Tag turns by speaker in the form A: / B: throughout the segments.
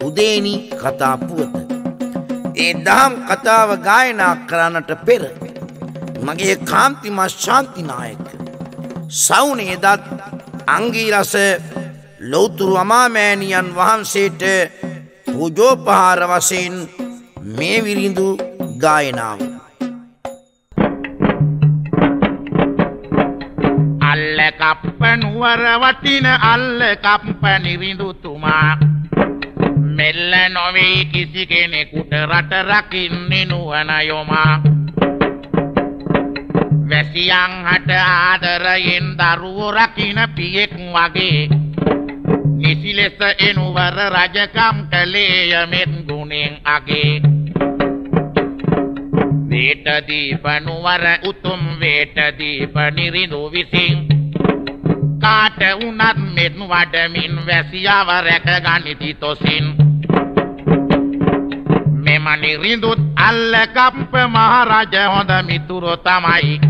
A: උදේනි කතා පුවත. ඒ දහම් කතාව ගායනා කරන්නට පෙර මගේ කාන්තිමත් ශාන්තිනායක සෞනේ දත් අංගීරස ලෞතුරු අමාමෑණියන් වහන්සේට පූජෝපහාර වශයෙන් මේ විරිඳු ගායනාව.
B: අල්ල කප්ප නුවර වටින අල්ල කප්ප නිරිඳුතුමා මෙල්ල නොවෙයි කිසි කෙනෙකුට රට රකින්නේ නුවණ යොමා වැසියන් හට ආදරයෙන් දරුවෝ රකින පියෙක් වගේ. නිසි ලෙස එනුවර රජකම් කළේය මෙත් ගුණෙන් අගේ. වේටදීප නුවර උතුම් වේටදීප නිරිඳු විසින් කාට වුණත් මෙත් වඩමින් වැසියව රැක ගනිති තොසින්. මෙම නිරිඳුත් අල්ල කප්ප මහරජ හොඳ මිතුරෝ තමයි.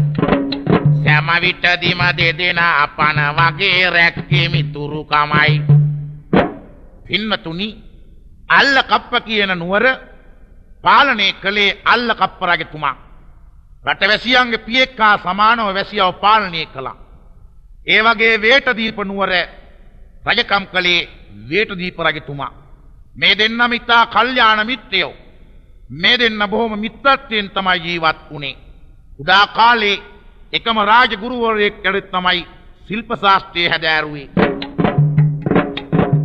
B: සෑම විටදීම දෙදෙනා පන වගේ රැක්කේ මිතුරුකමයි පින්නතුනි අල්ල කප්ප කියන නුවර පාලනය කළේ අල්ල කප්ප රජතුමා. රටවැසියන්ගේ පියෙක් හා සමානව වැසියව පාලනය කළා. ඒ වගේ වේටදීප නුවර රජකම් කළේ වේටදීප රජතුමා මේ දෙන්නම ඉතා කල්යාණ මිත්‍රයෝ. මේ දෙන්න බොහොම මිත්‍රත්වයෙන් තමයි ජීවත් වුණේ උදා කාලේ එකම රාජ ගුරුවරයෙක් ඇරෙත් තමයි ශිල්ප ශාස්ත්‍රය හැදෑරුවේ.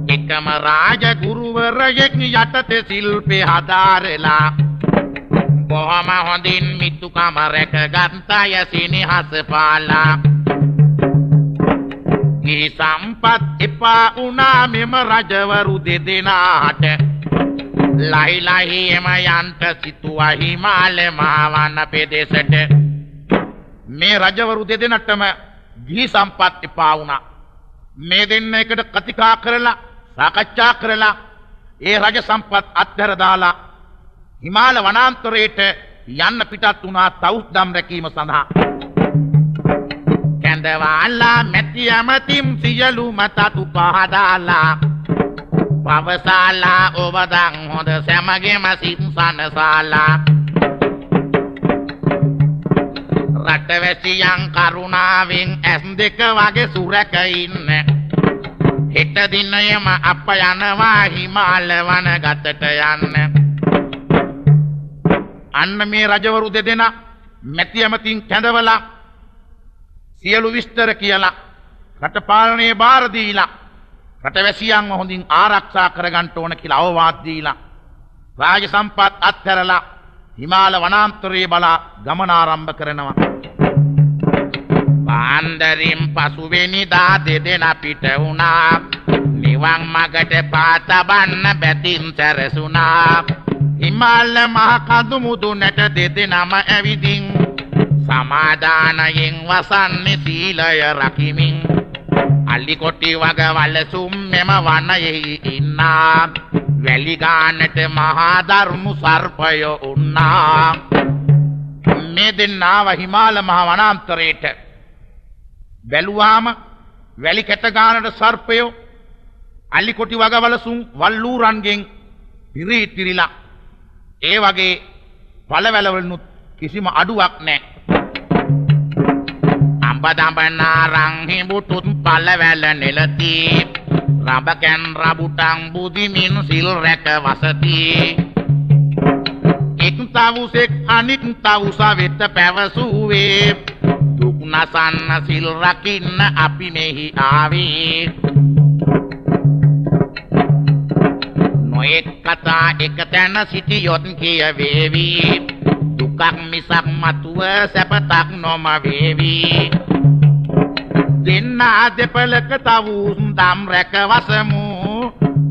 B: එකම රාජ ගුරුවරයෙක් යටතේ ශිල්පේ හදාරලා බොහොම හොඳින් මිතුකම රැක ගත්තය සිනහස පාලා ගිහි සම්පත් එපා වුණා මෙම රජවරු දෙදෙනාට ලහි ලහියම යන්ට සිතුවා හිමාල මහවන පෙදෙසට මේ රජවරු දෙදෙනටම ගිහි සම්පත් එපා වුණා මේ දෙන්න එකට කතිකා කරලා සාකච්ඡා කරලා ඒ රජ සම්පත් අත්හැර දාලා හිමාල වනාන්තරයට යන්න පිටත් වුණා තවුස්දම් රැකීම සඳහා කැඳවාලා මැති ඇමතිම් සියලු මතතු පහදාලා පවසාලා ඔබදං හොඳ සැමගෙම සිත් සනසාලා. රටවැසියන් කරුණාවෙන් ඇස් දෙක වගේ සුරැක ඉන්න. හෙට දිනයම අප යනවා හිමාල වනගතට යන්න. අන්න මේ රජවරු දෙදෙනා මැති ඇමතින් කැඳවලා සියලු විස්තර කියලා රට පාලනයේ බාර දීලා රටවැසියන්ව හොඳින් ආරක්ෂා කරගන්න ඕන කියලා අවවාද දීලා රාජ සම්පත් අත්හැරලා හිමාල වනාන්තරයේ බලා ගමන ආරම්භ කරනවා. පාන්දරින් පසුවෙනිදා දෙදෙනා පිට වුණා. නිවන් මගට පාතබන්න බැතින් සැරසුණා. හිමාල මහ කඳු මුදුනට දෙදෙනම ඇවිදින් සමාදානයෙන් වසන්නේ සීලය රකිමින්. අල්ලිකොටි වග වලසුම් මෙම වනයෙහි ඉන්නා. වැලිගානට මහා ධර්මු සර්පය උන්නා. මේ දෙන්නාව හිමාල මහ වනාන්තරයට බැලුවාම වැලි කැටගානට සර්පයෝ අල්ලිකොටි වග වලසුම් වල්ලූරන්ගෙන් පිරී තිරිලා ඒ වගේ පළවැලවලනුත් කිසිම අඩුවක් නෑ අඹදඹනාරං හිඹුටුත් පළවැල නෙලති. රබකැන් රබුටන් බුදිමින් සිල් රැක වසති. එක් තවුසෙක් අනික් තවුස වෙත පැවසුවේ. දුක් නසන්න සිල් රකින්න අපි මෙහි ආවේ. නොයෙක් කතා එක තැන සිටියොත් කියවේවි. දුකක් මිසක් මතුව සැපතක් නොම වේවි දෙන්නා දෙපලක තවුම් දම් රැක වසමු.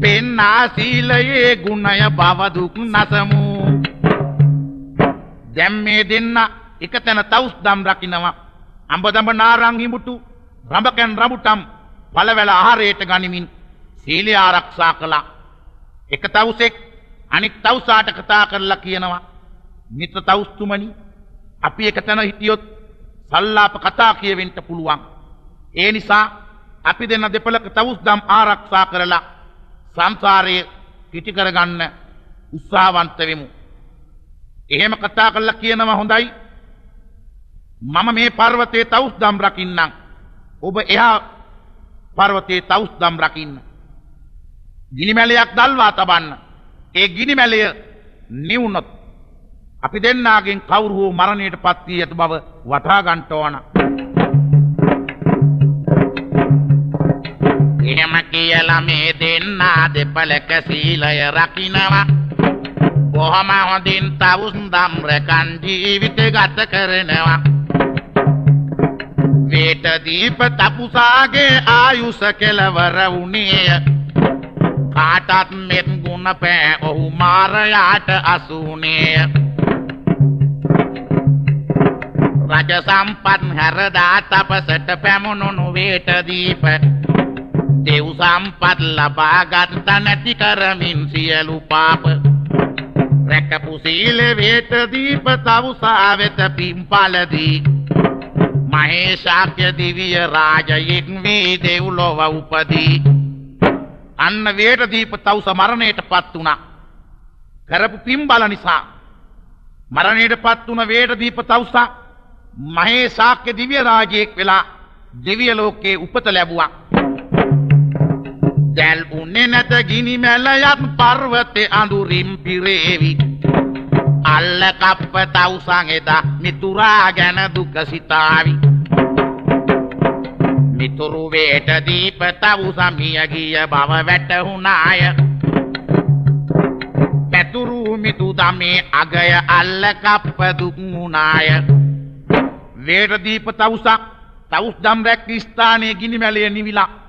B: පෙන්නා සීලයේ ගුණය බව දුක් නසමු. දැන් මේ දෙන්න එක තැන තවුස් දම් රකින්නවා. අඹදඹ නාරං හිඹුටු රඹකැන් රඹුටම් පළවැල ආහාරයට ගනිමින් සීලය ආරක්ෂා කළා. එක තවුසෙක් අනික් තවුසාට කතා කරලා කියනවා මිත්‍ර තවුස්තුමනි අපි එක තැන හිටියොත් සල්ලාප කතා කියවෙන්න පුළුවන්. ඒ නිසා අපි දෙන්න දෙපළක තවුස් දම් ආරක්ෂා කරලා සංසාරයේ
C: කිටි කරගන්න උත්සාහවන්ත වෙමු. එහෙම කතා කරලා කියනවා හොඳයි. මම මේ පර්වතයේ තවුස් දම් රකින්නම්. ඔබ එහා පර්වතයේ තවුස් දම් රකින්න. ගිනිමැලයක් දල්වා තබන්න. ඒ ගිනිමැලය නිවුනොත් අපි දෙන්නාගෙන් කවුරු හෝ මරණයට පත් වී ඇති බව වටහා ගන්නට ඕන.
B: එහෙම කියලා මේ දෙන්නා දෙපලක සීලය රකින්නවා. බොහොම හොඳින් තවුස් දම් රැකන් ජීවිත ගත කරනවා. වේට දීප තපුසාගේ ආයුෂ කෙලවර වුණේය. කාටත් මෙත් ගුණ පෑ ඔහු මාරයාට අසුනේය. රජ සම්පත් හැරදා තපසට පැමුණුණු වේට දීප දෙව් සම්පත් ලබා ගත්ත නැති කරමින් සියලු පාප රැකපු සීල වේට දීප තවුසා වෙත පිම්පලදී මහේශාක්‍ය දිවිය රාජයෙක් වී දෙව්ලොව උපදී
C: අන්න වේට දීප තවුස මරණයට පත් වුණා. කරපු පින්බල නිසා මරණයට පත් වුණ වේට දීප තවුසා මහේ ශාක්‍ය දිව්‍ය රාජයෙක් වෙලා දෙවිය ලෝකේ උපත ලැබුවා.
B: දැල් උන්නේ නැත ගිනි මැලයක් පර්වතේ අඳුරින් පිරේවි. අල්ල කප්ප තවුසන් එදා මිතුරා ගැන දුක සිතාවි. මිතුරු වේට දීප තවුස මිය ගිය බව වැටහුණාය. පැතුරු මිතු දමේ අගය අල්ල කප්ප දුක් වුණාය.
C: වේට දීප තවුසක් තවුස් දම් රැක්ක ස්ථානයේ ගිනි මැලය නිවිලා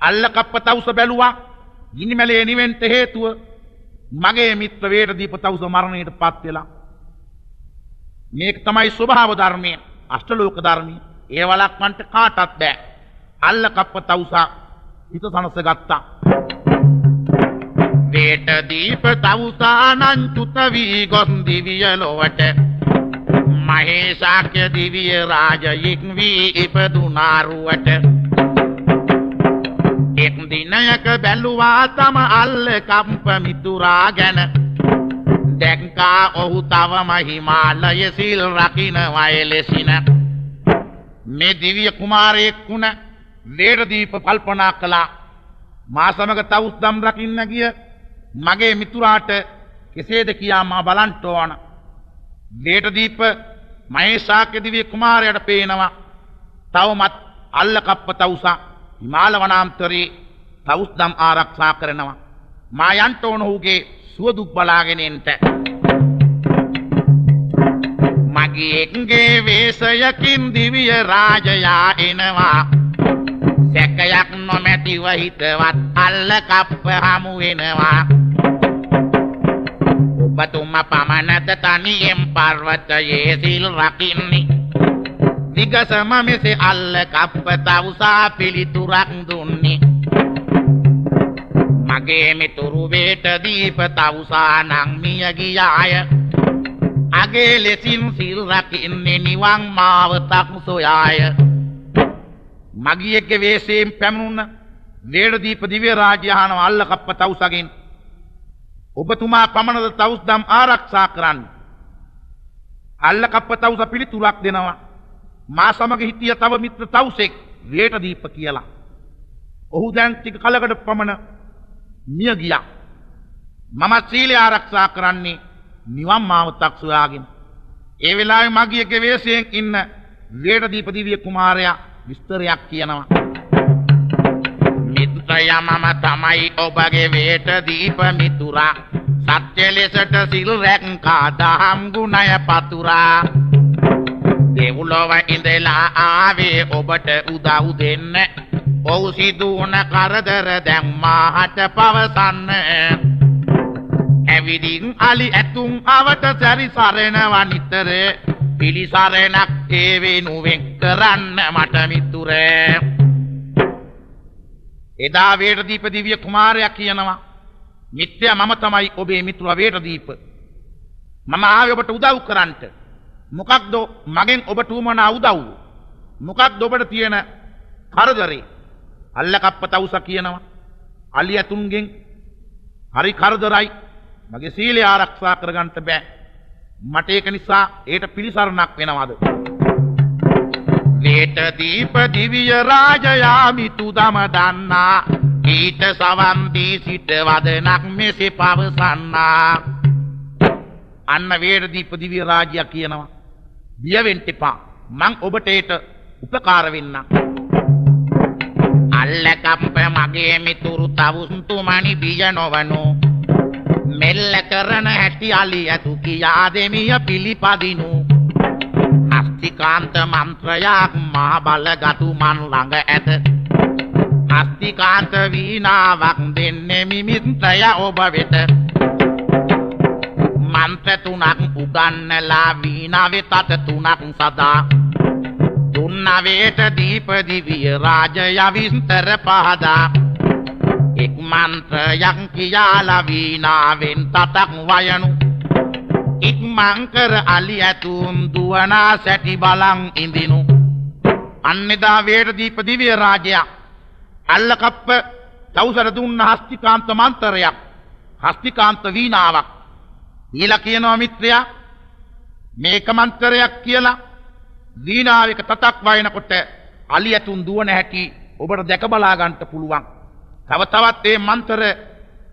C: අල්ල කප්ප තවුස බැලුවා. ගිනි මැලේ නිවෙන්ට හේතුව මගේ මිත්‍ර වේට දීප තවුස මරණයට පත් වෙලා. මේක තමයි ස්වභාව ධර්මය. අෂ්ටලෝක ධර්මය. ඒ වළක්වන්නට කාටත් බෑ. අල්ල කප්ප තවුසා හිත සනස ගත්තා.
B: වේට දීප තවුසානං චුත වී ගොස් දිවිය ලොවට. මහේශාක්‍ය දිවිය රාජයෙක් වී ඉපදුනාරුවට. එක් දිනයක බැලුවා තම අල්ල කම්ප මිතුරා ගැන. දැක්කා ඔහු තවම හිමාලය සිල් රකින වයලෙසින.
C: මේ දිවිය කුමාරයෙක් වුණ වේරදීප කල්පනා කළා මා සමග තවුස් දම් රකින්න ගිය මගේ මිතුරාට කෙසේද කියා මා බලන්ට ඕන? වේටදීප මහේශාක්‍ය දිවිය කුමාරයට පේනවා තවමත් අල්ල කප්ප තවුසා හිමාල වනාන්තරයේ තවුස් දම් ආරක්ෂා කරනවා. මා යන්ට ඕන ඔහුගේ සුවදුක් බලාගෙන එන්ට
B: මගේගේ වේසයකින් දිවිය රාජයා එනවා. සැකයක් නොමැතිව හිතවත් අල්ල කප්ප හමු වෙනවා. ඔබතුම පමණත තනියෙන් පර්වතයේ සිල් රකින්නේ? විගසම මෙසේ අල්ල කප්ප තවුසා පිළිතුරක් දුන්නේ. මගේ මිතුරු වේට දීප තවුසා නං මිය ගියාය. අගේ ලෙසින් සිල් රකින්නේ නිවන් මාවතක් සොයාය.
C: මගියෙක්ගේ වේශයෙන් පැමුණ වේඩදීප දිව්‍ය රාජ්‍ය අහනවා අල්ල කප්ප තවුසගෙන් ඔබතුමා පමණද තවුස් දම් ආරක්ෂා කරන්න. අල්ල කප්ප තවුස පිළිතුරක් දෙනවා. මා සමග හිටිය තව මිත්‍ර තවුසෙක් වේටදීප කියලා. ඔහු දැන් ටික කලකට පමණ මිය ගියා. මම සීලය ආරක්ෂා කරන්නේ නිවන් මාවතක් සොයාගෙන. ඒ වෙලාවේ මගියගේ වේශයෙන් ඉන්න වේටදීප දිව්‍ය කුමාරයා විස්තරයක් කියනවා.
B: මිත්‍රය මම තමයි ඔබගේ වේට දීප මිතුරා. සත්‍ය ලෙසට සිල් රැක්කා දහම් ගුණය පතුරා. දෙව්ලොව ඉඳලා ආවේ ඔබට උදව් දෙන්න. ඔව් සිදුවන කරදර දැන් මාහට පවසන්න. ඇවිදින් අලි ඇතුම් අවට සැරිසරනවා නිතර. පිළිසරණක් ඒ වෙනුවෙන් කරන්න මට මිතුරේ.
C: එදා වේටදීප දිව්‍ය කුමාරයා කියනවා මිත්‍යා මම තමයි ඔබේ මිතුරා වේටදීප. මම ආවේ ඔබට උදව් කරන්නට. මොකක්ද මගෙන් ඔබට උමනා උදව් මොකක්ද ඔබට තියෙන කරදරේ? අල්ල කප්ප තවුස කියනවා. අලි ඇතුන්ගෙන් හරි කරදරයි. මගේ සීලය ආරක්ෂා කරගන්නට බෑ. මට ඒක නිසා ඒට පිළිසරණක් වෙනවද?
B: ලේට දීප දිවිය රාජයාමිතු දම දන්නා. ඊට සවන්දී සිට වදනක් මෙසි පවසන්නා.
C: අන්න වේරදීප දිව්‍ය රාජ්‍යය කියනවා බිය වෙන්න එපා. මං ඔබට ඒට උපකාර වෙන්නම්
B: අල්ලකම්ප මගේ මිතුරු තවුන්තුමනි බිය නොවනු. මෙල්ල කරන හැටි අලි ඇතු කියා දෙමිය පිළිපදිනු. අස්තිකාන්ත මන්ත්‍රයක් මා බලගතු මන් ළඟ ඇත. අස්තිකාන්ත වීනාවක් දෙන්නෙමි මිත්‍රය ඔබ වෙත. මන්ත්‍ර තුනක් උගන්නලා වීනා වෙතට තුනක් සදා. දුන්නවේට දීප දිවිය රාජය විස්තර පහදා. එක් මන්ත්‍රයක් කියාලා වීනාවෙන් තතක් වයනු. ඉක්මංකර අලි ඇතුම් දුවනා සැටි බලං ඉඳිනු.
C: අන්නෙදා වේරදීප දිව්‍ය රාජයා අල්ලකප්ප තවුසර දුන්න හස්තිකාන්ත මන්තරයක් හස්තිකාන්ත වීනාවක් ඊලා කියනවා මිත්‍රයා මේක මන්තරයක් කියලා වීනාවක තතක් වයනකොට අලි ඇතුන් දුවන හැටි ඔබට දැක බලා ගන්නට පුළුවන්. තව තවත් මේ මන්තර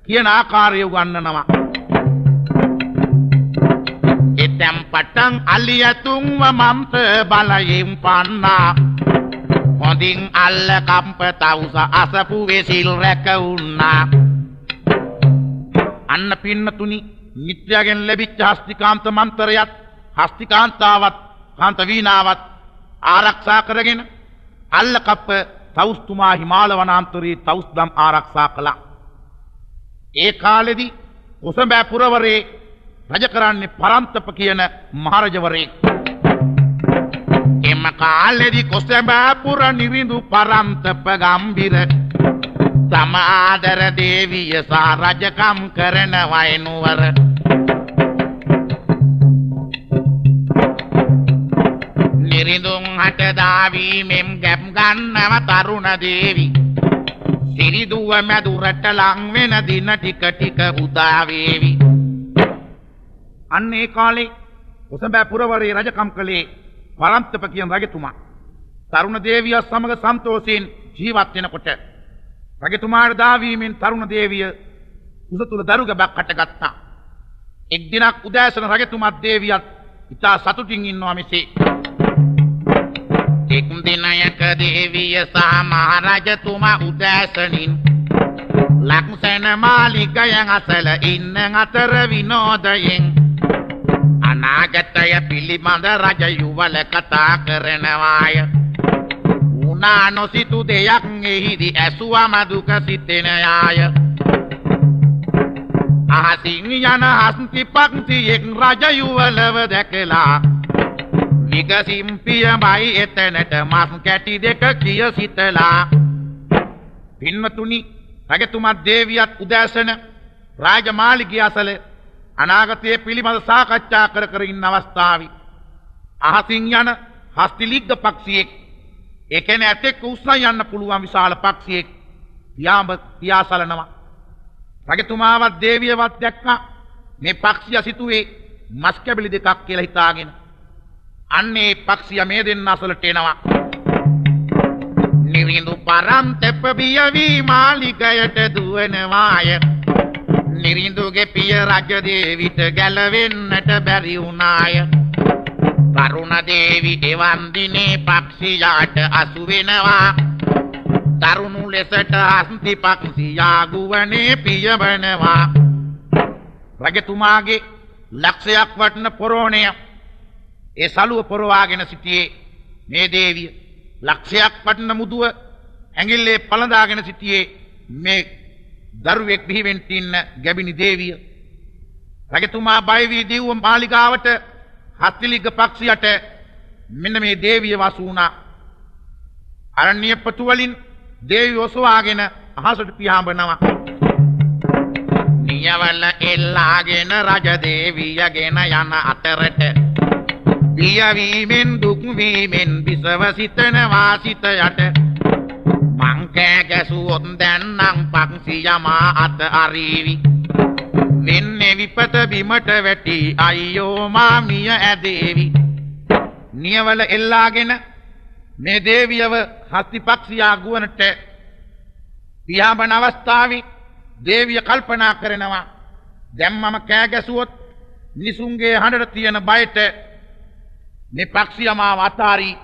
C: කියන ආකාරය උගන්වනවා.
B: එතැම් පටන් අලි ඇතුන්ව මන්ත්‍ර බලයෙන් පන්නා හොඳින් අල්ල කම්ප තවුස අසපු වෙසිල් රැකවුන්නා
C: අන්න පින්නතුනි මිත්‍රයාගෙන් ලැබිච්ච හස්තිකාන්ත මන්තරයත් හස්තිකාන්තාවත් කාන්ත වීනාවත් ආරක්ෂා කරගෙන අල්ලකප්ප තවුස්තුමා හිමාල වනාන්තරයේ තවුස්දම් ආරක්ෂා කළා. ඒ කාලෙදි කොසඹෑ පුරවරේ රජ කරන්නේ පරන්තප කියන මහරජවරේ.
B: එම කාලෙදි කොසඹෑපුර නිරිඳු පරන්තප ගම්බිර තම ආදර දේවිය සා රජකම් කරන වයනුවර නිරිඳුන් හටදාවීමෙන් ගැප් ගන්නව තරුණ දේවි සිරිදුව මැදුරට ලං වෙන දින ටික ටික උදාවේවි
C: අන්න ඒ කාලේ කොසඹෑ පුරවරේ රජකම් කළේ පරන්තප කියන රජතුමා. තරුණ දේවිය සමග සන්තෝෂයෙන් ජීවත් වෙනකොට රජතුමාට දාවීමෙන් තරුණ දේවිය උස තුල දරු ගැබක් හටගත්තා. එක් දිනක් උදෑසන රජතුමාත් දේවියත් ඉතා සතුටින් ඉන්නවා මෙසේ.
B: එක් දිනයක දේවිය සහ මහරජතුමා උදෑසනින් ලක්සැන මාලිගයන් අසල ඉන්න අතර විනෝදයෙන් අනාගතය පිළිබඳ රජ යුවල කතා කරනවාය. උනා නොසිතු දෙයක් එහිදි ඇසුවම දුක සිතෙනයාය අහසින් යන හස්ති පක්තියෙක් රජ යුවලව දැකලා විගසිම්පියමයි එතනට මස් කැටි දෙක කිය සිතලා.
C: පින්වතුනි රජතුමත් දේවියත් උදෑසන රාජමාලිගය අසල අනාගතයේ පිළිබඳ සාකච්ඡා කර කර ඉන්න අවස්ථාවේ අහසින් යන හස්තිලිග්ග පක්ෂියෙක් ඒ කියන්නේ ඇතෙක් උස්සා යන්න පුළුවන් විශාල පක්ෂියෙක් පියාඹ පියාසලනවා. රජතුමාවත් දේවියවත් දැක්කා මේ පක්ෂිය සිටුවේ මස් කැබලි දෙකක් කියලා හිතාගෙන. අන්නේ පක්ෂිය මේ දෙන්න අසලට එනවා.
B: නිරිඳු පරම් තෙප බියවී මාලිගයට දුවනවාය. නිරිඳුගේ පිය රජදේවිට ගැලවෙන්නට බැරි වුණාය. තරුණ දේවි එවන් දිනේ පක්ෂියාට අසු වෙනවා. තරුණු ලෙසට හස්ති පක්ෂියා ගුවනේ පියවනවා.
C: රජතුමාගේ ලක්ෂයක් වටන පොරෝණය ඒ සලුව පොරවාගෙන සිටියේ මේ දේවිය. ලක්ෂයක් වටන මුදුව ඇඟිල්ලේ පළඳාගෙන සිටියේ මේ දරුවෙක් බිහිවෙන්ට ඉන්න ගැබිනි දේවිය. රජතුමා බය වී දිව්ව මාලිගාවට හත්තිලිග්ග පක්ෂියට මෙන්න මේ දේවිය වසු වුණා. අරණ්‍ය පතු වලින් දේවිය ඔසවාගෙන අහසට පියාඹනවා.
B: නියවල එල්ලාගෙන රජදේවියගෙන යන අතරට පියවීමෙන් දුක්වීමෙන් බිසව සිතනවා සිතයට මංකෑ ගැසුවොත් දැන්නම් පක්ෂියමා අත අරීවි. වෙන්නේ විපත බිමට වැටි අයියෝ මාමිය ඇදේවි. නියවල එල්ලාගෙන මේ දේවියව හස්තිපක්ෂියා ගුවනට පියාඹන අවස්ථාවේ දේවිය කල්පනා කරනවා. දැන් මම කෑ ගැසුවොත් මිනිසුන්ගේ හඬට තියෙන බයට මේ පක්ෂිය මාව අතාරී.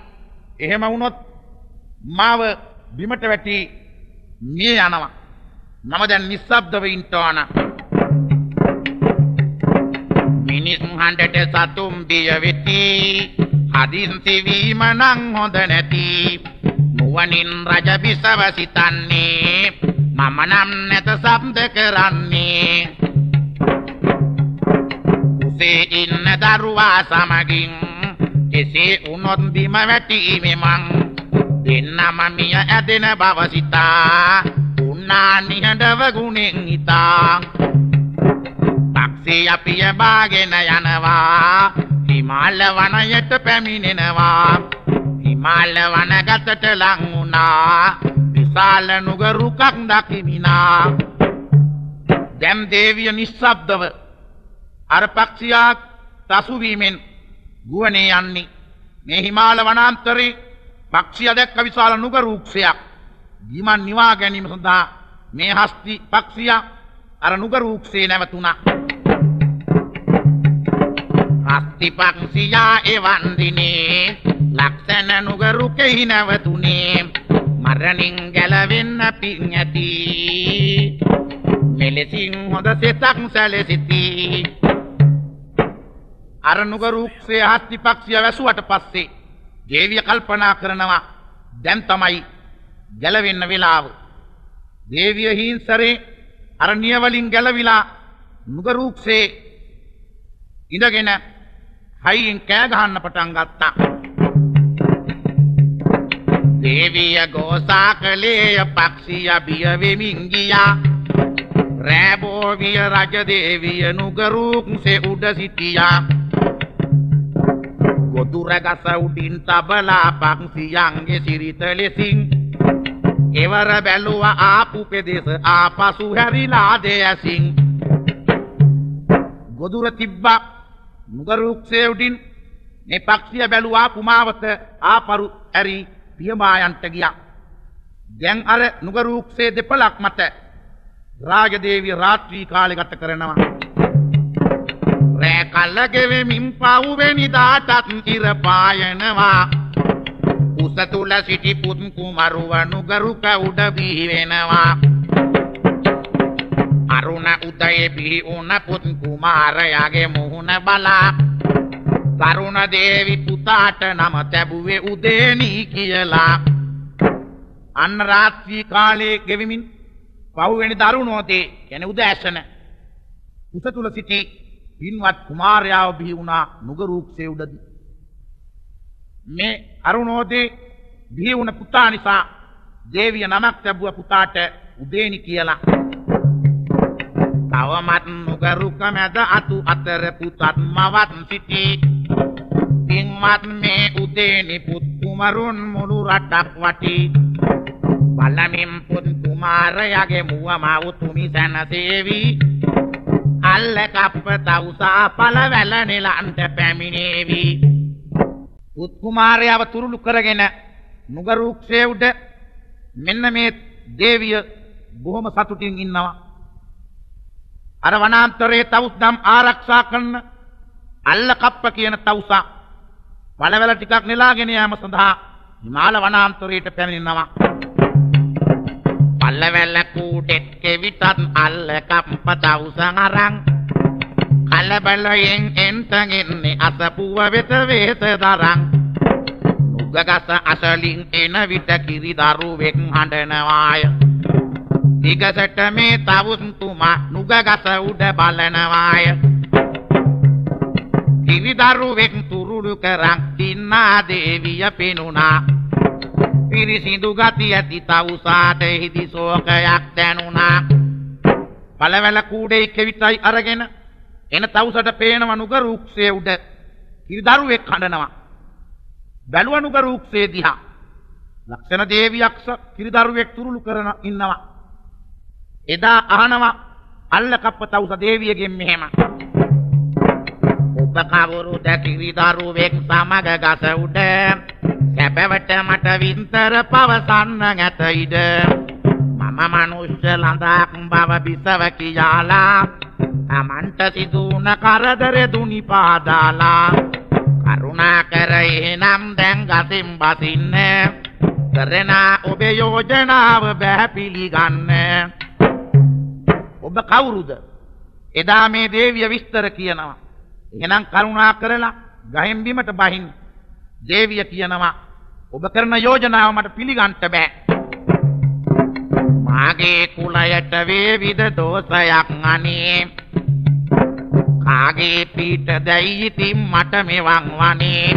B: එහෙම වුණොත් මාව බිමට වැටි මිය යනවා. මම දැන් නිස්සබ්දව ඉන්න ඕන මිනිසුන් හඬට සතුම් බිය වෙති. හදින්සි වීම නම් හොඳ නැති. නුවණින් රජ බිසව සිතන්නේ. මම නම් නැත සබ්ද කරන්නේ. කුසේ ඉන්න දරුවා සමගින් එසේ උනොත් බිම වැටීමේ මං දෙන්නම මිය ඇදෙන බව සිතා උන්නා නිහඬව ගුණෙන් හිතා. ටක්සි අපිය බාගෙන යනවා හිමාල වනයට පැමිණෙනවා. හිමාල වනගතට ලං වුණා විශාල නුගරුකක් දකිමිනා. දැම් දේවිය නිශ්ශබ්දව අර පක්ෂියා තසුවීමෙන් ගුවනේ යන්නේ. මේ හිමාල වනාන්තරේ පක්ෂිය දැක්ක විශාල නුගරූක්ෂයක්. ගිමන් නිවා ගැනීම සඳහා මේ හස්ති පක්ෂියා අර නුගරූක්ෂේ නැවතුණා. හස්ති පක්ෂියා එවන් දිනේ ලක්ෂණ නුගරුකෙහි නැවතුනේ මරණින් ගැලවෙන්න පින් ඇති. මෙලෙසින් හොඳ සෙතක් සැලසිති. අර නුගරුක්ෂේ හස්ති පක්ෂිය වැසුවට පස්සේ දේවිය කල්පනා කරනවා දැන් තමයි ගැලවෙන්න වෙලාව. දේවිය හිංසරේ අර නියවලින් ගැලවිලා නුගරුක්ෂේ ඉඳගෙන හයියෙන් කෑ ගහන්න පටන් ගත්තා. දේවිය ගෝසා කළේය පක්ෂිය බිය වෙමින් ගියා. රෑබෝවිය රජ දේවිය නුගරුක්සේ උඩ සිටියා. ගොදුරගස උඩින් තබලා පක්ෂියන්ගේ සිරිත ලෙසින් එවර බැලුව ආපු පෙදෙස ආපසු හැරිලා දෙයසින්. ගොදුර තිබ්බා නුගරුක්සේ උඩින් මේ පක්ෂිය බැලුවා කුමාවත ආපරු ඇරි පියමායන්ට ගියා. දැන් අර නුගරුක්සේ දෙපලක් මත රාජදේවිය රාත්‍රී කාලෙ ගත කරනවා. රෑ කල්ල ගෙවෙමින් පව්වෙනි දාටත් ඉර පායනවා. උස තුල සිටි පුත් කුමරුව නුගරුක උඩ බිහි වෙනවා. අරුණ උදයේ බිහි වුණ පුත් කුමාරයාගේ මුහුණ බලා තරුණ දේවි පුතාට නම තැබුවේ උදේනී කියලා. අන්න රාත්‍රී කාලයේ ගෙවිමින් පව්වෙනි දරුණෝතේ කියන උදෑසන. උස තුල සිටි පින්වත් කුමාරයාව බිහි වුණා නුගරූක්ෂේ උඩදී. මේ අරුණෝදේ බිහි වුණ පුතා නිසා දේවිය නමක් ලැබුව පුතාට උදේනි කියලා. තවමත් නුගරුක මැද අතු අතර පුතත් මවත් සිටී. පින්වත් මේ උදේනි පුත් කුමරුන් මුළු රටක් වටී. බලමින් පුත් කුමාරයාගේ මුව මවුතුමි සැනසේවි. අල්ල කප්ප තවුසා පලවැල නිලන්ට පැමිණේවි. පුත් කුමාරයාව තුරුළු කරගෙන නුගරුක්ෂේ උඩ මෙන්න මේ දේවිය බොහොම සතුටින් ඉන්නවා. අර වනාන්තරයේ තවුස් නම් ආරක්ෂා කරන අල්ල කප්ප කියන තවුසා පළවැල ටිකක් නෙලාගෙන යාම සඳහා හිමාල වනාන්තරයට පැමිණෙනවා. පල්ලවැල්ල කූඩෙත් කෙවිටත් අල්ල කප්ප තවුසන් අරන් කලබලයෙන් එන්ටගෙන්නේ අසපුව වෙත වේත දරන් නුගගස අසලින් එන විට කිරි දරුවෙක් හඬනවාය. දිගසට මේ තවුන්තුමා නුගගස උඩ බලනවාය. කිරි දරුවෙක් තුරුළු කරන් දින්නා දේවිය පෙනුණා. පිරිසිදු ගති ඇති තවුසාට හිදි සෝකයක් දැනුණා. පළවැල කූඩේ කෙවිතයි අරගෙන එන තවුසට පේනව නුගරුක්ෂේ උඩ. කිරි දරුවෙක් හඬනවා බැලුව නුගරුක්ෂේ දිහා. ලක්ෂණ දේවියක්ෂ කිරි දරුවෙක් තුරුළු කරන ඉන්නවා. එදා අහනවා
C: අල්ල කප්ප තවුස දේවියගෙන් මෙහෙම.
B: ඔබ කවුරුද කිරිදරුවෙක් සමග ගස උඩ. සැබවට මට වින්තර පවසන්න ඇත ඉඩ. මම මනුෂ්‍ය ලඳක් බව බිසව කියාලා තමන්ට සිදුවන කරදර දුනි පාදාලා. කරුණා කර එහෙනම් දැන් ගසින් බසින්න. කරන ඔබේ යෝජනාව බෑ පිළිගන්න.
C: ඔබ කවුරුද? එදා මේ දේවිය විස්තර කියනවා. එහෙනම් කරුණා කරලා ගහෙන් බිමට බහින්න. දේවිය කියනවා ඔබ කරන යෝජනාව මට පිළිගන්න බෑ.
B: මාගේ කුලයට වේවිද දෝෂයක් අනේ කාගේ පීට දැයි ඉතින් මට මෙවන් වනේ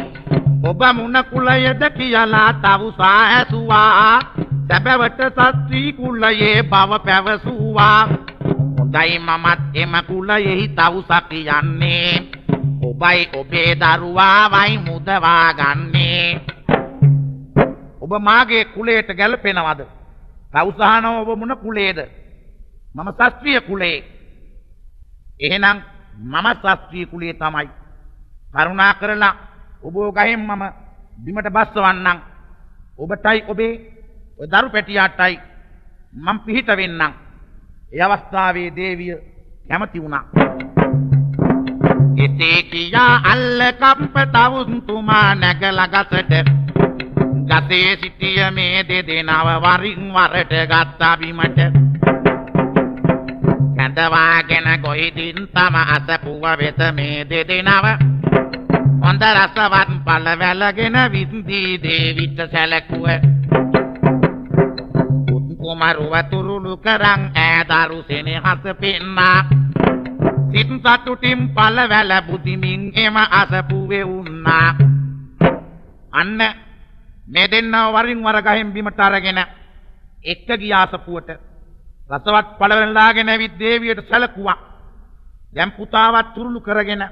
B: ඔබ මුණ කුලයද කියලා තවුසා ඇසුවා සැබවට සත්‍රී කුලයේ බව පැවසුවා හොඳයි මමත් එම කුලයෙහි තවුසා කියන්නේ ඔබයි ඔබේ දරුවාවයි මුදවා ගන්නේ
C: ඔබ මාගේ කුලයට ගැලපෙනවද? තවුසහනව ඔබ මොන කුලේද? මම ශාස්ත්‍රීය කුලේ. එහෙනම් මම ශාස්ත්‍රීය කුලේ තමයි. කරුණා කරලා ඔබ ගහෙන් මම බිමට බස්සවන්නම්. ඔබටයි ඔබේ ඔය දරු පැටියාටයි මම පිහිට වෙන්නම්. ඒ අවස්ථාවේ දේවිය කැමති වුණා.
B: එසේ කියා අල්ල කම්ප තවුන්තුමා නැගලා ගසට. ගසේ සිටිය මේ දෙදෙනව වරින් වරට ගත්තා බිමට කැඳවාගෙන ගොහිදින් තම අසපුව වෙත මේ දෙදෙනව. හොඳ රසවත් පල වැලගෙන වින්දී දේවිට සැලකුව. කුමරුව තුරුළු කරන් ඈදරු සෙනෙහස පෙන්නා. සිත් සතුටින් පල වැල බුදිමින් එම අසපුවේ උන්නා
C: අන්න මේ දෙන්නව වරින් වර ගහෙන් බිමට අරගෙන එක්ක ගියාසපුවට රසවත් පළවෙනලාගෙන ඇවිත් දේවියට සැලකුවා. දැන් පුතාවත් තුරුළු කරගෙන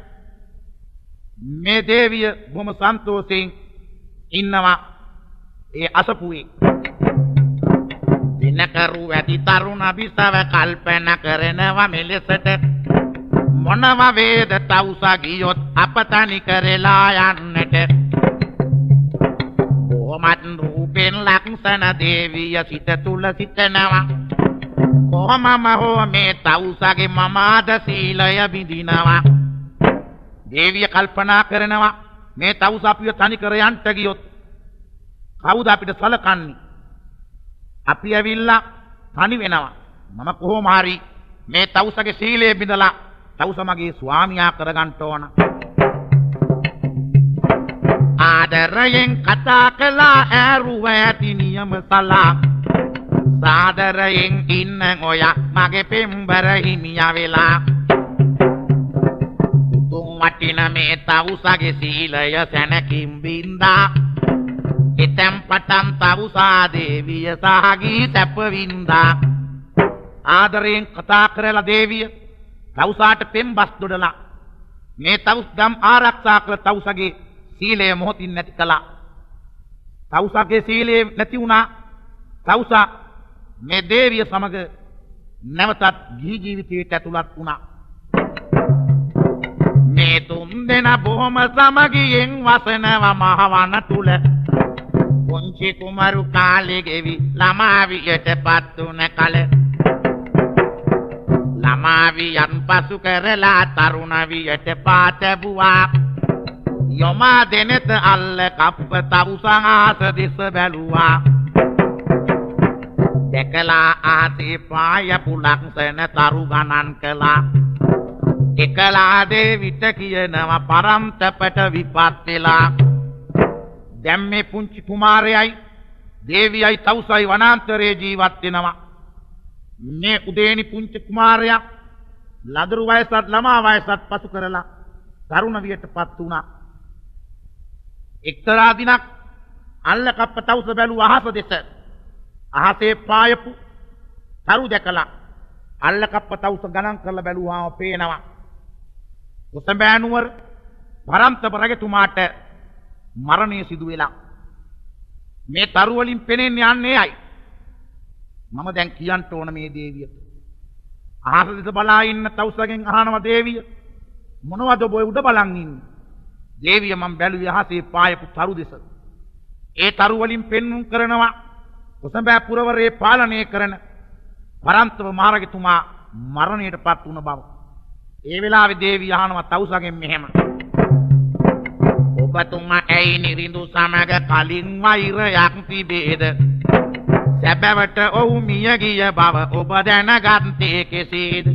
C: මේ දේවිය බොහොම සන්තෝෂයෙන් ඉන්නවා ඒ අසපුවේ.
B: දිනකරු ඇති තරුණ බිසව කල්පන කරනවා මෙලෙසට මොනව වේද තවුසා ගියොත් අප තනි කරලා යන්නට කොහොමත් රූපෙන් ලක්ෂණ දේවිය සිත තුල සිතනවා කොහොමම හෝ මේ තවුසගේ මමාද සීලය බිඳිනවා
C: දේවිය කල්පනා කරනවා මේ තවුස අපිව තනි කර යන්න ගියොත් කවුද අපිට සලකන්නේ? අපි ඇවිල්ලා තනි වෙනවා. මම කොහොම හරි මේ තවුසගේ සීලය බිඳලා තවුස මගේ ස්වාමියා කරගන්න ඕන.
B: ආදරයෙන් කතා කළා ඇරුව ඇති නියම සලා. සාදරයෙන් ඉන්න ඔය මගේ පෙම්බර හිමියා වෙලා. තුන් වටින මේ තවුසගේ සීලය සැනකින් බින්දා. එතැම් පටන් තවුසා දේවිය සහගී සැප වින්දා.
C: ආදරයෙන් කතා කරලා දේවිය තවුසාට පෙම්බස් දොඩලා මේ තවුස් ගම් ආරක්ෂා කළ තවුසගේ සීලය මොහොතින් නැති කළා. තවුසගේ සීලය නැති වුණා. තවුසා මේ දේවිය සමග නැවතත් ගිහි ජීවිතයට ඇතුළත් වුණා.
B: මේ තුන් දෙන බොහොම සමගියෙන් වසනවා මහවන තුල පුංචි කුමරු කාලේ ගෙවි ළමා වියට පත් වුණ කල ළමා වියන් පසු කරලා තරුණ වියට පාතැබුවා යොමා දෙනෙත අල්ල කප්ප තවුසන් ආස දෙස බැලුවා. දැකලා ආසේ පාය පුලක් සෙන තරු ගණන් කළා. එකලා දේවිට කියනවා පරම්තපට විපත් වෙලා.
C: දැන් මේ පුංචි කුමාරයයි දේවියයි තවුසයි වනාන්තරයේ ජීවත් වෙනවා. මේ උදේනි පුංචි කුමාරයා ලදරු වයසත් ළමා වයසත් පසු කරලා තරුණ වියටපත් වුණා. එක්තරා දිනක් අල්ල කප්ප තවුස බැලුව අහස දෙස අහසේ පායපු තරු දැකලා අල්ල කප්ප තවුස ගණන් කරලා බැලුවාම පේනවා. උසඹෑනුවර පරම්තප රජතුමාට මරණය සිදු වෙලා මේ තරු වලින් පෙනෙන්නේ යන්නේ අයි මම දැන් කියන්න ඕන මේ දේවියට අහස දෙස බලා ඉන්න තවුසගෙන් අහනවා දේවිය මොනවද ඔබ ඔය උඩ බලන් ඉන්නේ? දේවිය මම බැලුවේ අහසේ පායපු තරු දෙස. ඒ තරු වලින් පෙන්눔 කරනවා කොසඹෑ පුරවරේ පාලනය කරන පරන්තව මහරජතුමා මරණයට පත් වුණ බව. ඒ වෙලාවේ දේවිය අහනවා තවුසගෙන් මෙහෙම.
B: ඔබතුමා ඇයි නිරිඳු සමග කලින් වෛරයක් තිබේද? සැබෑවට ඔහු මිය ගිය බව ඔබ දැනගත්තේ කෙසේද?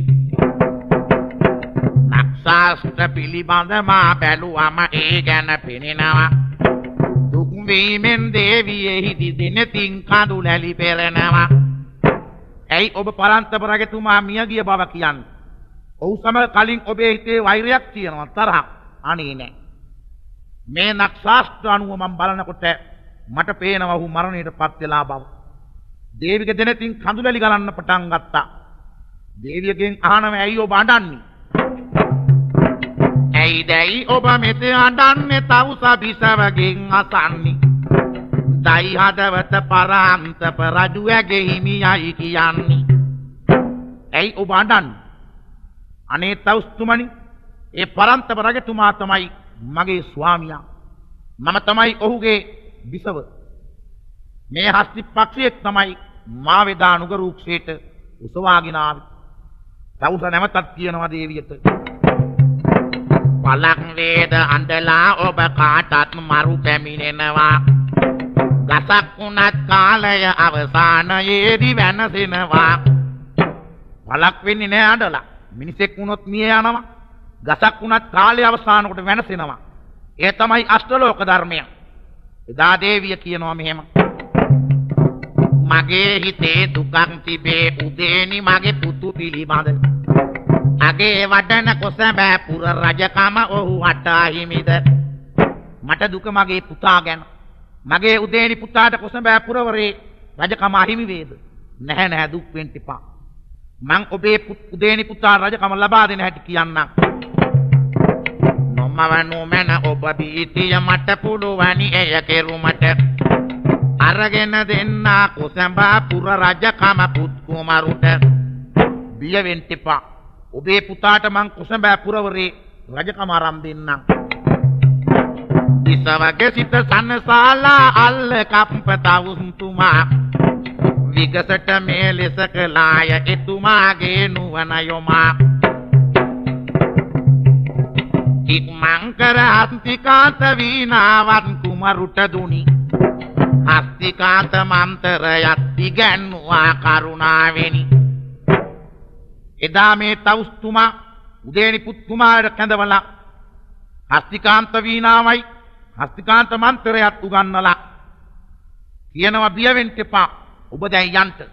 B: නක්ෂාස්ත්‍ර පිළිබඳ මා බැලුවම ඒ ගැන පෙනෙනවා. දුක් වීමෙන් දේවියෙහි දිනෙතින් කඳු නැලි පෙරෙනවා.
C: ඇයි ඔබ පරන්තප රජතුමා මිය ගිය බව කියන්නේ? ඔහු සමග කලින් ඔබේ හිතේ වෛරයක් තියෙනවා තරහක්. අනේ නෑ. මේ නක්ෂාස්ත්‍ර අනුව මම බලනකොට මට පේනවා ඔහු මරණයට පත් වෙලා බව. දේවික දෙනතින් කඳුලලි ගලන්න පටන් ගත්තා. දේවියගෙන් අහනවා ඇයි ඔබ අඬන්නේ?
B: ඇයිදැයි ඔබ මෙත අඩන්නේ තවුස බිසවගෙන් අසන්නේ. දයි හදවත පරාන්තප රජු ඇගේ හිමියයි කියන්නේ.
C: ඇයි ඔබ අඬන්නේ? අනේ තවුස්තුමනි, ඒ පරන්තප රජතුමා තමයි මගේ ස්වාමියා. මම තමයි ඔහුගේ බිසව. මේ හස්ති පක්ෂියෙක් තමයි මා වෙදා නුගරුක්ෂේට උසවාගෙන ආවේ. තවුස නැවතත් කියනවා දේවියට.
B: පලක් වේද අඳලා ඔබ කාටත් මරු පැමිණෙනවා. ගසක් වුණත් කාලය අවසානයේදී වෙනසෙනවා.
C: පලක් වෙන්නේ නෑ අඬලා. මිනිසෙක් වුණොත් මිය යනවා. ගසක් වුණත් කාලය අවසානකොට වෙනසෙනවා. ඒ තමයි අෂ්ටලෝක ධර්මය. එදා දේවිය කියනවා මෙහෙම.
B: මගේ හිතේ දුකක් තිබේ උදේනි මගේ පුතු පිළිබඳ. අගේ වඩන කොසබෑ පුර රජකම ඔහු හටා හිමිද.
C: මට දුක මගේ පුතා ගැන. මගේ උදේනි පුතාට කොසඹෑ පුරවරේ රජකම අහිමි වේද? නැහැ නැහැ දුක් වෙන්න එපා. මං ඔබේ උදේනි පුතා රජකම ලබා දෙන හැටි කියන්නම්.
B: නොමව නොමැන ඔබ බීතිය මට පුළුවනි එය කෙරුමට. අරගෙන දෙන්නා කොසඹා පුර රජකම පුත් කුමරුට.
C: බිය වෙන්න එපා. ඔබේ පුතාට මං කොසඹෑ පුරවරේ රජකම අරන් දෙන්නම්.
B: ඉසවගේ සිත සන්නසාලා අල්ල කම්පතවුන්තුමා විගසට මේ ලෙස කලාය එතුමාගේ නුවන යොමා ඉක්මං කර හස්තිකාත වීනාවත් කුමරුට දුනි හස්තිකාත මන්තරයත් ඉගැන්නවා කරුණාවෙනි.
C: එදා මේ තවුස්තුමා උදේනි පුත්තුමාට කැඳවලා හස්තිකාන්ත වීනාවයි හස්තිකාන්ත මන්තරයත් උගන්නලා කියනවා බිය වෙන්න එපා ඔබ දැන් යන්න.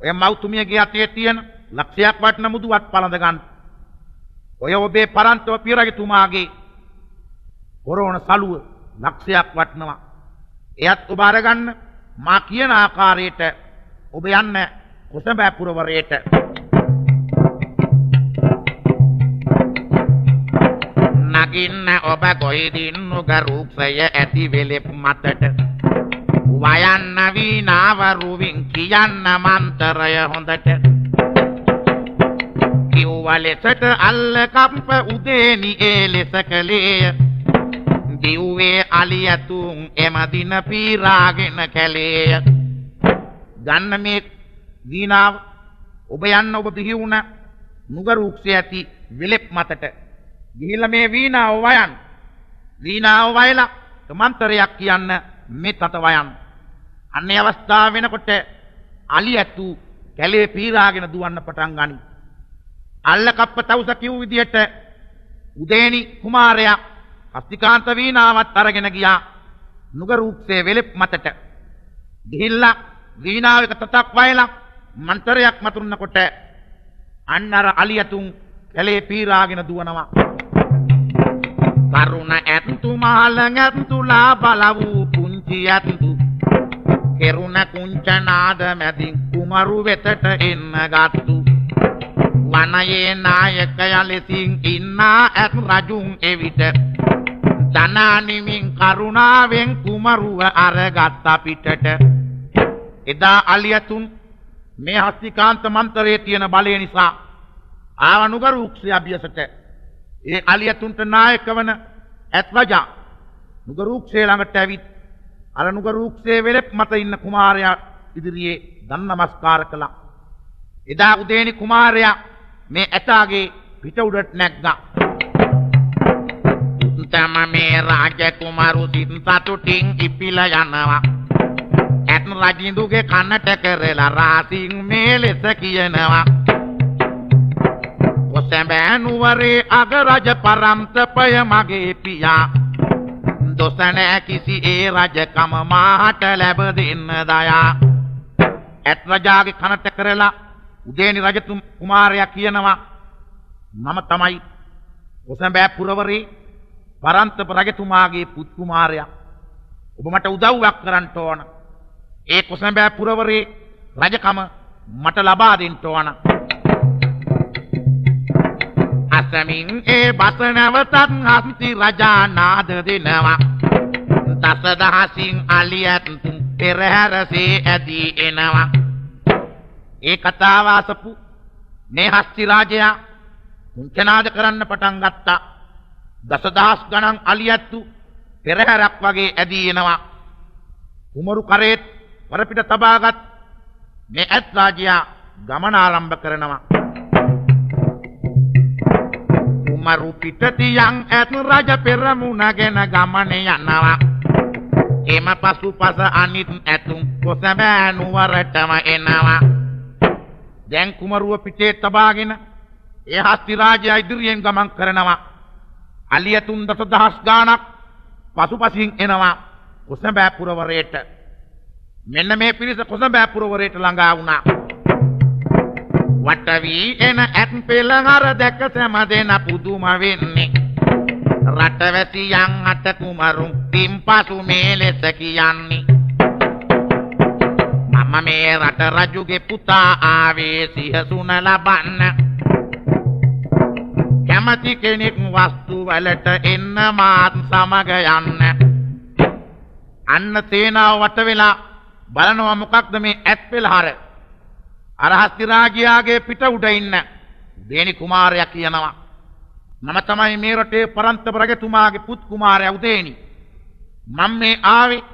C: ඔය මව්තුමියගේ අතේ තියෙන ලක්ෂයක් වටන මුදුවත් පළඳ ගන්න. ඔය ඔබේ පරන්තව පියරජතුමාගේ කොරෝන සලුව ලක්ෂයක් වටනවා. එයත් ඔබ අරගන්න. මා කියන ආකාරයට ඔබ යන්න කොසඹෑ පුරවරයට
B: නගින්න ඔබ කොයිදින් නුගරුක්ෂය ඇති වෙලෙප් මතට. වයන්න වීනාවරුවින් කියන්න මන්තරය හොඳට. කිව්ව ලෙසට අල්ල කම්ප උදේනි ඒ ලෙස කළේය. දිව්වේ අලි ඇතුන් එම දින පීරාගෙන කැලේය
C: ගන්න මේ වීණාව ඔබ යන්න ඔබ බිහි වුණ නුගරුක්ෂය ඇති වෙලෙප් මතට ගිහිල්ලා මේ වීණාව වයන්. වීණාව වයලා මන්තරයක් කියන්න මේ තත වයන්. අන්නේ අවස්ථාව වෙනකොට අලි ඇතු කැලේ පීරාගෙන දුවන්න පටන් ගනි. අල්ල කප්ප තවුස කිව් විදියට උදේනි කුමාරයා අස්තිකාන්ත වීණාවත් අරගෙන ගියා නුගරුක්සේ වෙලෙප් මතට. ගිහිල්ලා වීණාව එක තතක් වයලා මන්තරයක් මතුරුනකොට අන්න අර අලි ඇතුන් කැලේ පීරාගෙන දුවනවා.
B: කරුණ ඇත්තු මහල ඇත්තුලා බලවූ පුංචි ඇත්තු කෙරුණ කුංචනාද මැදින් කුමරු වෙතට එන්න ගත්තු වනයේ නායකය ලෙසින් ඉන්නා ඇත් රජුන් එවිට ධනානිමින් කරුණාවෙන් කුමරුව අරගත් අපිටට
C: එදා අලියතුන් මේ හස්තිකාන්ත මන්තරයේ තියෙන බලය නිසා ආව නුගරුක්ෂය අභියසට ඒ අලියතුන්ට නායක වන ඇත් රජා නුගරුක්ෂය ළඟට ඇවිත් අර නුගරුක්ෂයේ වෙලෙප් මත ඉන්න කුමාරයා ඉදිරියේ දන් නමස්කාර කළා. එදා උදේනි කුමාරයා මේ ඇතාගේ පිට උඩට නැග්ගා.
B: තම මේ රාජකුමරු සිත් සතුටින් ඉපිල යනවා. ඇත් රජින්දුගේ කන්නට කරලා රාසින් මේ ලෙස කියනවා. ඔසැබෑ නුවරේ අගරජ පරම්තපය මගේ පියා. දොසනෑ කිසි ඒ රජකම මාහට ලැබ දෙන්න දයා.
C: ඇත් රජාගේ කනට කරලා උදේනි රජතුම් කුමාරයා කියනවා මම තමයි ඔසැබෑ පුරවරේ පරන්තප රජතුමාගේ පුත් කුමාරයා. ඔබ මට උදව්වක් කරන්න ඕන. ඒ කොසැබෑ පුරවරේ රජකම මට ලබා දෙන්න ඕන.
B: අසමින් ඒ බස නැවතත් හස්ති රජා නාද දෙනවා. දස දහසින් අලියත් පෙරහැරසේ ඇදී එනවා.
C: ඒ කතාව අසපු මේ හස්ති රාජයා මුංචනාද කරන්න පටන් ගත්තා. දසදහස් ගණන් අලියත්තු පෙරහැරක් වගේ ඇදී එනවා. කුමරු කරේත් වරපිට තබාගත් මේ ඇත් රාජයා ගමන ආරම්භ කරනවා.
B: කුමරු පිටතියන් ඇත් රජ පෙරමුණගෙන ගමන යනවා. එම පසු පස අනිත් ඇතුම් කොසැබෑ නුවරටම එනවා.
C: දැන් කුමරුව පිටේ තබාගෙන ඒ හස්ති රාජයා ඉදිරියෙන් ගමන් කරනවා. අලියතුන් දසදහස් ගානක් පසුපසින් එනවා කොසඹෑ පුරවරයට. මෙන්න මේ පිරිස කොසඹෑ පුරවරයට ළඟා වුණා.
B: වට වී එන ඇත් පෙළහර දැක සැම දෙන පුදුම වෙන්නේ. රටවැසියන් අට කුමරුන් පින්පසු මේ ලෙස කියන්නේ. මම මේ රට රජුගේ පුතා ආවේ සිහසුන ලබන්න. කැමති කෙනෙක් වස්තු වලට එන්න මාත් සමග යන්න.
C: අන්න තේනාව වට වෙලා බලනවා මොකක්ද මේ ඇත් පෙළහර. අර හස්ති රාජයාගේ පිට උඩ ඉන්න දේනි කුමාරයා කියනවා. මම තමයි මේ රටේ පරන්තප රජතුමාගේ පුත් කුමාරයා උදේනි. මම මේ ආවේ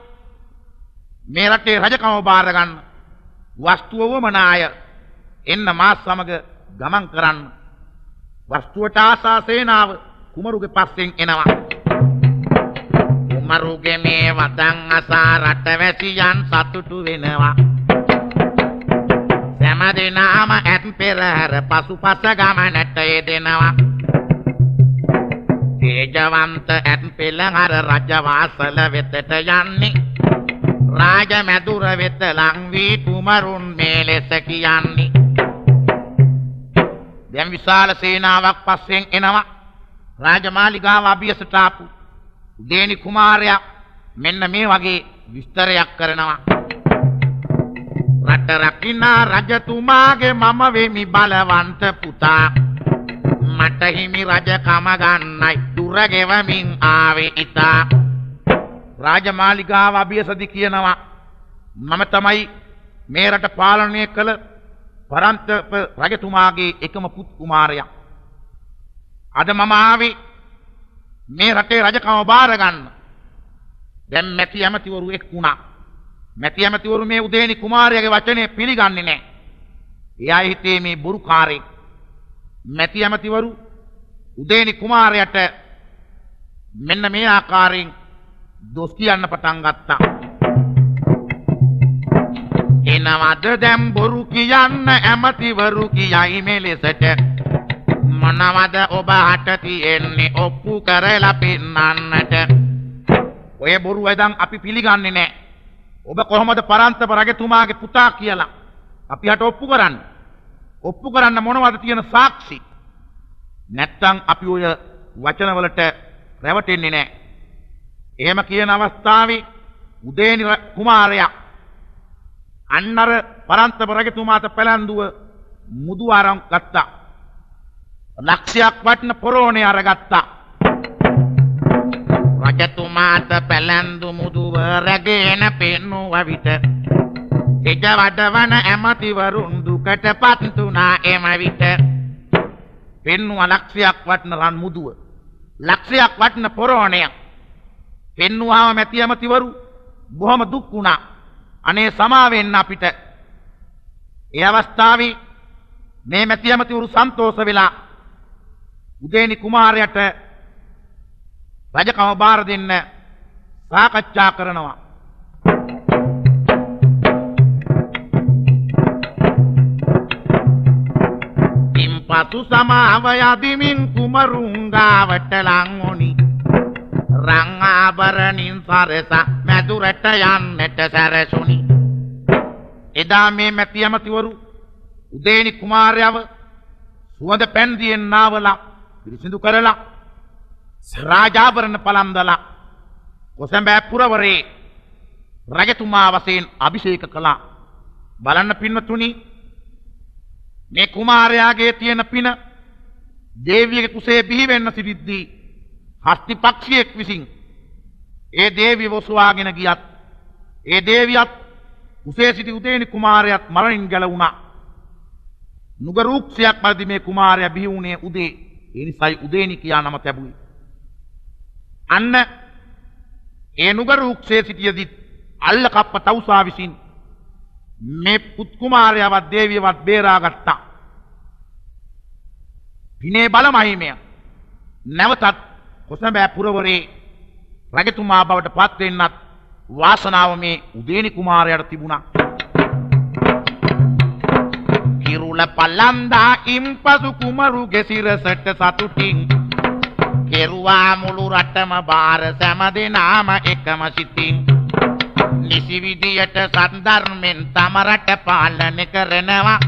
C: මේ රටේ රජකම බාර ගන්න. වස්තුව වමනාය එන්න මා සමග ගමන් කරන්න. වස්තුවට ආසා සේනාව කුමරුගේ පස්සෙන් එනවා.
B: කුමරුගේ මේ වදන් අසා රටවැසියන් සතුටු වෙනවා. සැම දෙනාම ඇත් පෙරහැර පසුපස ගමනට යෙදෙනවා. තේජවන්ත ඇත් පෙළහර රජවාසල වෙතට යන්නේ. රාජ මැදුර වෙත ලං වී කුමරුන් මේ ලෙස කියන්නේ.
C: දැන් විශාල සේනාවක් පස්සෙන් එනවා. රාජමාලිගාව අභියසට ආපු දේනි කුමාරයා මෙන්න මේ වගේ විස්තරයක් කරනවා.
B: රට රකිනා රජතුමාගේ මම වෙමි බලවන්ත පුතා. මට හිමි රජකම ගන්නයි දුරගෙවමින් ආවේ ඉතා.
C: රාජමාලිගාව අභියසදි කියනවා මම තමයි මේ රට පාලනය කළ පරන්තප රජතුමාගේ එකම පුත් කුමාරයා. අද මම ආවේ මේ රටේ රජකම බාර ගන්න. දැන් මැති ඇමතිවරු එක් වුණා. මැති ඇමතිවරු මේ උදේනි කුමාරයාගේ වචනේ පිළිගන්නේ නැහැ. එයා හිතේ මේ බොරුකාරයෙක්. මැති ඇමතිවරු උදේනි කුමාරයාට මෙන්න මේ ආකාරයෙන් දොස් කියන්න පටන් ගත්තා.
B: එනවද දැම් බොරු කියන්න ඇමතිවරු කියයි මෙලෙසට මොනවද ඔබ හට තියෙන්නේ ඔප්පු කරලා පෙන්නන්නට
C: ඔය බොරු වැදන් අපි පිළිගන්නේ නැහැ. ඔබ කොහොමද පරන්තප රජතුමාගේ පුතා කියලා අපි හට ඔප්පු කරන්න. ඔප්පු කරන්න මොනවද තියෙන සාක්ෂි? නැත්තම් අපි ඔය වචනවලට රැවටෙන්නේ නැහැ. එහෙම කියන අවස්ථාවේ උදේනි ර- කුමාරයා අන්නර පරන්තප රජතුමාට පැලැන්දුව මුදු අරන් ගත්තා. ලක්ෂයක් වටන පොරෝණේ අරගත්තා.
B: රජතුමාට පැලැන්දු මුදුව රැගෙන පෙන්නුව විට එජ වඩවන ඇමතිවරුන් දුකට පත්තුනා එම විට පෙන්නුව ලක්ෂයක් වටන රන් මුදුව. ලක්ෂයක් වටන පොරෝණය. පෙන්නුවාම මැති ඇමතිවරු බොහොම දුක් වුණා. අනේ සමාවෙන්න අපිට. ඒ අවස්ථාවේ මේ මැති ඇමතිවරු සන්තෝෂ වෙලා උදේනි කුමාරයට රජකම බාර දෙන්න සාකච්ඡා කරනවා.
D: පින්පසු සමාව යදිමින් කුමරුංගාවට ලංවොනි රං ආභරණින් සරස මැදුරට යන්නට සැරසුනි.
B: එදා මේ මැති ඇමතිවරු උදේනි කුමාරයව සුවඳ පැන්දියෙන් නාවලා පිරිසිදු කරලා රාජාභරණ පලන්දලා කොසැඹෑ පුරවරේ රජතුමා වශයෙන් අභිෂේක කළා. බලන්න පින්වතුනි මේ කුමාරයාගේ තියෙන පින දේවියගේ කුසේ බිහිවෙන්න සිටිද්දී හස්ති පක්ෂියෙක් විසින් ඒ දේවිය වොසවාගෙන ගියත් ඒ දේවියත් කුසේ සිටි උදේනි කුමාරයත් මරණින් ගැලවුණා. නුගරූක්ෂයක් මැදි මේ කුමාරයා බිහි වුණේ උදේ. ඒ නිසායි උදේනි කියා නම ලැබුවේ. අන්න ඒ නුගරූක්ෂයේ සිටියදී අල්ල කප්ප තවුසා විසින් මේ පුත් කුමාරයාවත් දේවියවත් බේරාගත්තා. පිනේ බල මහිමය නැවතත් කොසඹෑ පුරවරේ රජතුමා බවට පත් වෙන්නත් වාසනාව මේ උදේනි කුමාරයාට තිබුණා.
D: කිරුල පල්ලන්දා ඉම්පසු කුමරුගේ සිරසට සතුටින් කෙරුවා මුළු රටම බාර සැම දෙනාම එකම සිතින්. නිසි විදියට සන්ධර්මෙන් තම රට පාලනය කරනවා.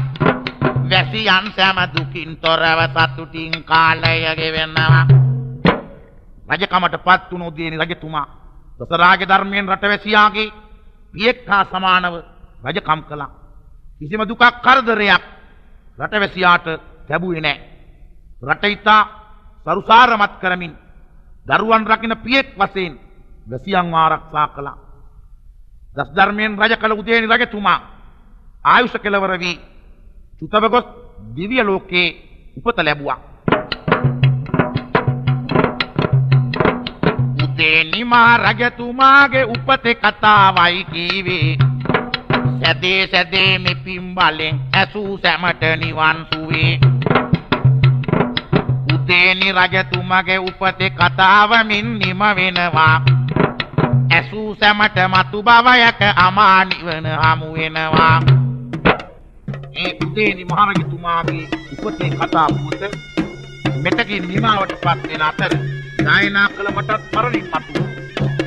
D: වැසියන් සැම දුකින් තොරව සතුටින් කාලය ගෙවෙනවා.
B: රජකමට පත් වුණු උදේනි රජතුමා දසරාජ ධර්මයෙන් රටවැසියාගේ පියෙක් හා සමානව රජකම් කළා. කිසිම දුකක් කරදරයක් රටවැසියාට ලැබුවේ නැහැ. රට ඉතා සරුසාරමත් කරමින් දරුවන් රකින්න පියෙක් වශයෙන් වැසියන් ආරක්ෂා කළා. දස් ධර්මයෙන් රජ කළ උදේනි රජතුමා ආයුෂ කෙලවර වී චුතව ගොස් දිව්‍ය ලෝකයේ උපත ලැබුවා.
D: උදේනිමා රජතුමාගේ උපතේ කතාවයි කීවේ සැදේ සැදේ මෙ පිම්බලෙන් ඇසූ සැමට නිවන් සුවේ. උදේනි රජතුමගේ උපතේ කතාවමින් නිම වෙනවා. ඇසූ සැමට මතු බවයක අමා නිවන හමු වෙනවා.
B: ඒ උදේනි මහරජතුමාගේ උපතේ කතා පුවත මෙතකින් නිමාවට පත් වෙන අතර ගායනා කළ මටත් මරණින් මතු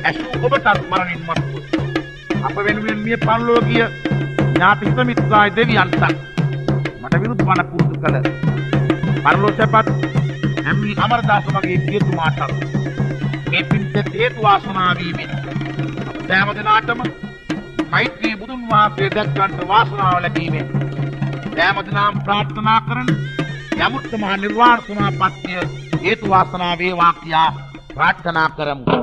B: ඇසූ ඔබටත් මරණින් මතු අප වෙනුවෙන් මිය පරලෝකීය ඥාති හිත මිත්‍රාය දෙවියන්ට මට විරුද්ධ වන පුරුදු කළ පරලෝකපත් හැමි අමරදාස වගේ පියතුමාට මේ පින්තේ හේතු වාසනා වීමෙන් සෑම දිනාටම මෛත්‍රී බුදුන් වහන්සේ දැක්කන්ට වාසනාව ලැබීමෙන් සෑම දිනාම ප්‍රාර්ථනා කරන යමුත් මහ නිර්වාණ සමාපත්තිය හේතු වාසනා වේවා කියා ප්‍රාර්ථනා කරමු.